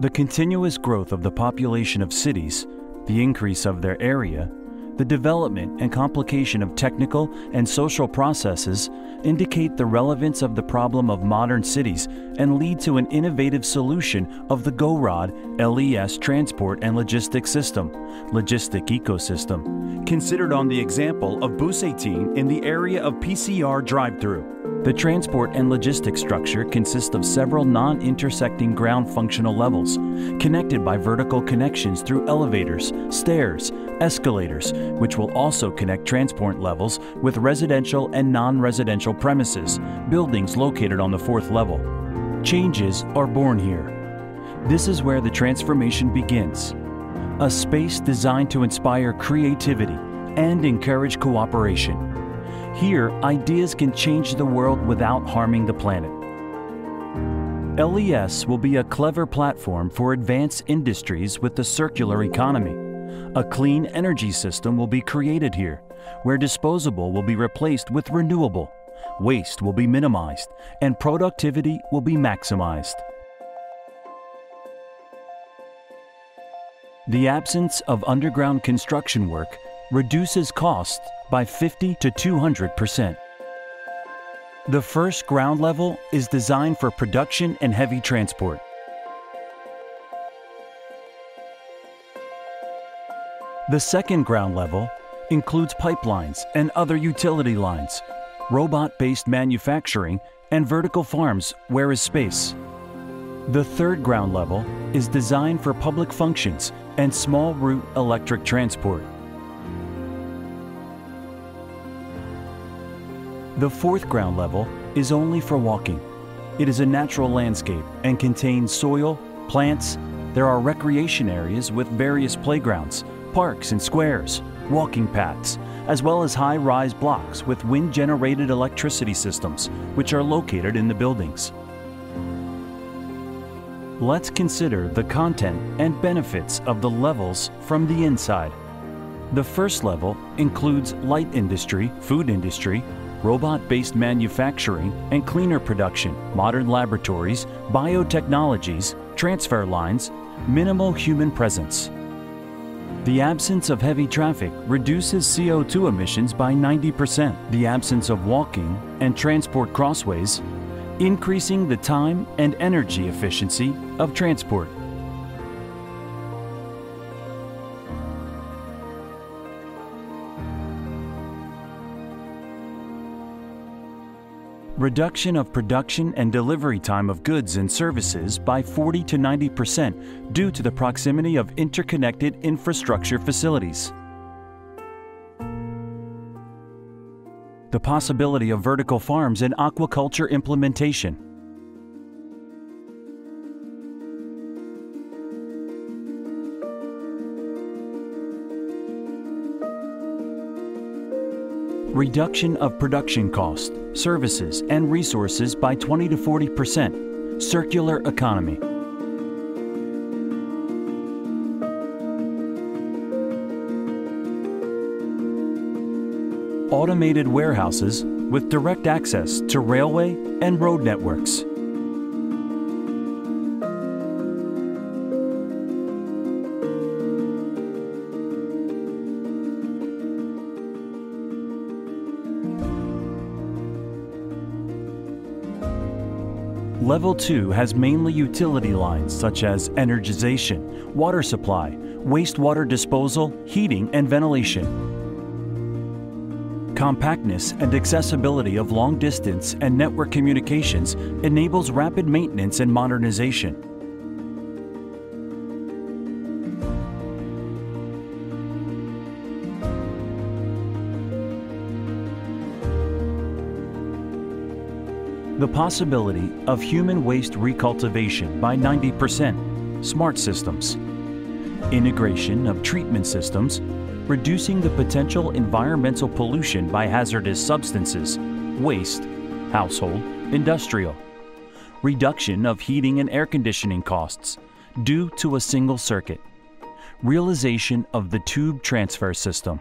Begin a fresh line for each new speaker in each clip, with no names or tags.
The continuous growth of the population of cities, the increase of their area, the development and complication of technical and social processes indicate the relevance of the problem of modern cities and lead to an innovative solution of the GOROD LES transport and logistics system, logistic ecosystem, considered on the example of Bus 18 in the area of PCR drive-through. The transport and logistics structure consists of several non-intersecting ground functional levels, connected by vertical connections through elevators, stairs, escalators, which will also connect transport levels with residential and non-residential premises, buildings located on the fourth level. Changes are born here. This is where the transformation begins. A space designed to inspire creativity and encourage cooperation. Here, ideas can change the world without harming the planet. LES will be a clever platform for advanced industries with the circular economy. A clean energy system will be created here, where disposable will be replaced with renewable, waste will be minimized, and productivity will be maximized. The absence of underground construction work reduces costs by 50 to 200 percent. The first ground level is designed for production and heavy transport. The second ground level includes pipelines and other utility lines, robot-based manufacturing, and vertical farms where is space. The third ground level is designed for public functions and small route electric transport. The fourth ground level is only for walking. It is a natural landscape and contains soil, plants. There are recreation areas with various playgrounds, parks and squares, walking paths, as well as high-rise blocks with wind-generated electricity systems, which are located in the buildings. Let's consider the content and benefits of the levels from the inside. The first level includes light industry, food industry, robot-based manufacturing and cleaner production, modern laboratories, biotechnologies, transfer lines, minimal human presence. The absence of heavy traffic reduces CO2 emissions by 90%. The absence of walking and transport crossways, increasing the time and energy efficiency of transport. Reduction of production and delivery time of goods and services by 40 to 90% due to the proximity of interconnected infrastructure facilities. The possibility of vertical farms and aquaculture implementation. Reduction of production cost, services, and resources by 20 to 40 percent, circular economy. Automated warehouses with direct access to railway and road networks. Level 2 has mainly utility lines such as energization, water supply, wastewater disposal, heating, and ventilation. Compactness and accessibility of long distance and network communications enables rapid maintenance and modernization. The possibility of human waste recultivation by 90%, smart systems, integration of treatment systems, reducing the potential environmental pollution by hazardous substances, waste, household, industrial, reduction of heating and air conditioning costs due to a single circuit, realization of the tube transfer system.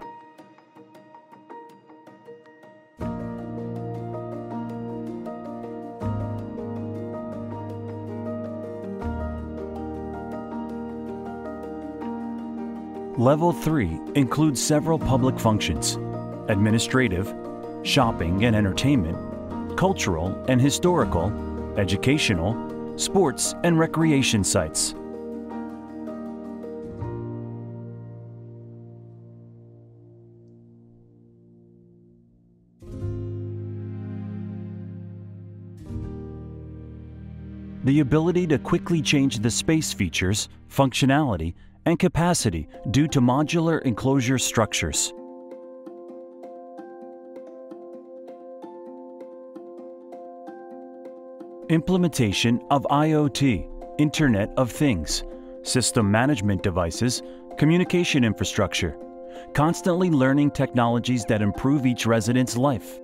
Level 3 includes several public functions administrative, shopping and entertainment, cultural and historical, educational, sports and recreation sites. The ability to quickly change the space features, functionality, and capacity due to modular enclosure structures. Implementation of IoT, Internet of Things, system management devices, communication infrastructure, constantly learning technologies that improve each resident's life.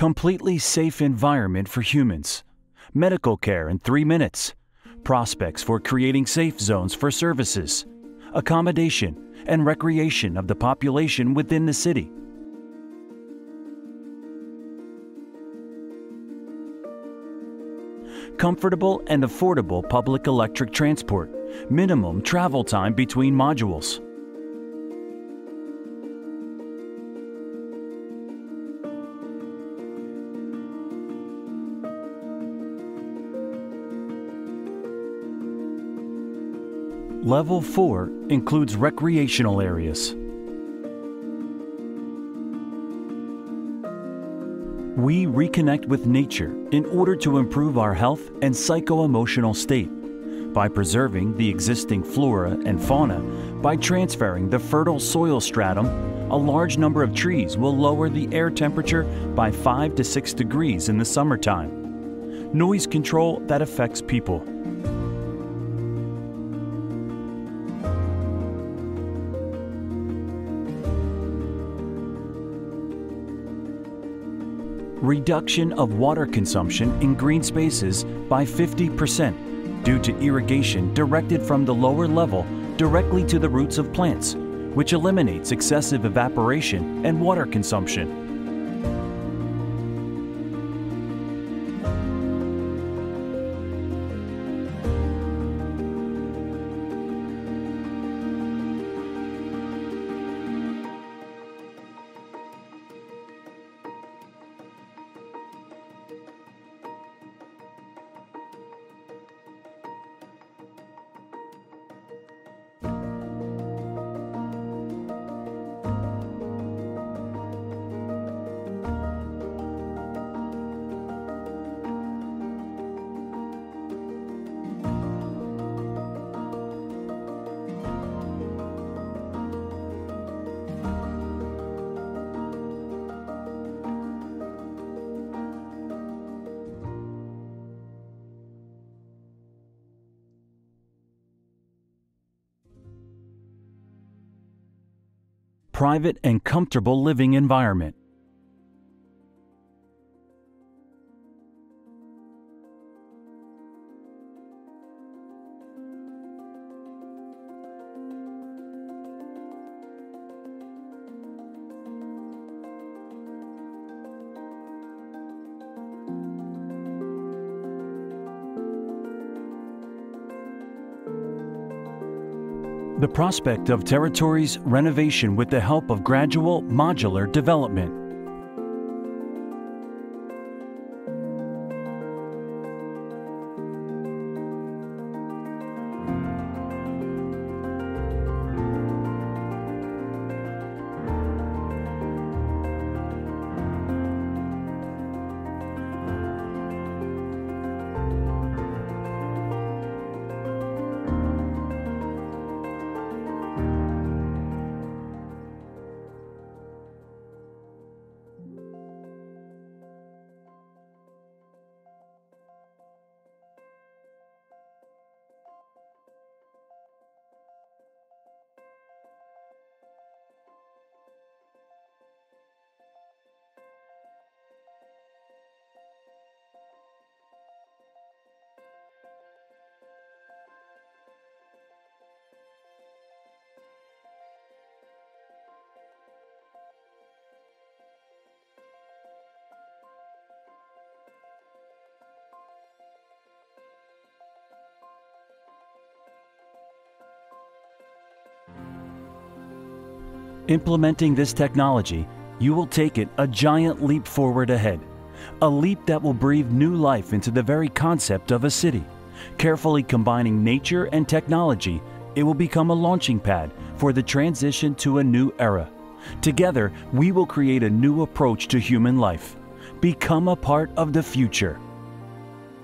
Completely safe environment for humans. Medical care in three minutes. Prospects for creating safe zones for services. Accommodation and recreation of the population within the city. Comfortable and affordable public electric transport. Minimum travel time between modules. Level 4 includes recreational areas. We reconnect with nature in order to improve our health and psycho-emotional state by preserving the existing flora and fauna by transferring the fertile soil stratum a large number of trees will lower the air temperature by 5 to 6 degrees in the summertime. Noise control that affects people. Reduction of water consumption in green spaces by 50% due to irrigation directed from the lower level directly to the roots of plants, which eliminates excessive evaporation and water consumption. Private and comfortable living environment. The prospect of territories renovation with the help of gradual modular development. Implementing this technology, you will take it a giant leap forward ahead. A leap that will breathe new life into the very concept of a city. Carefully combining nature and technology, it will become a launching pad for the transition to a new era. Together, we will create a new approach to human life. Become a part of the future.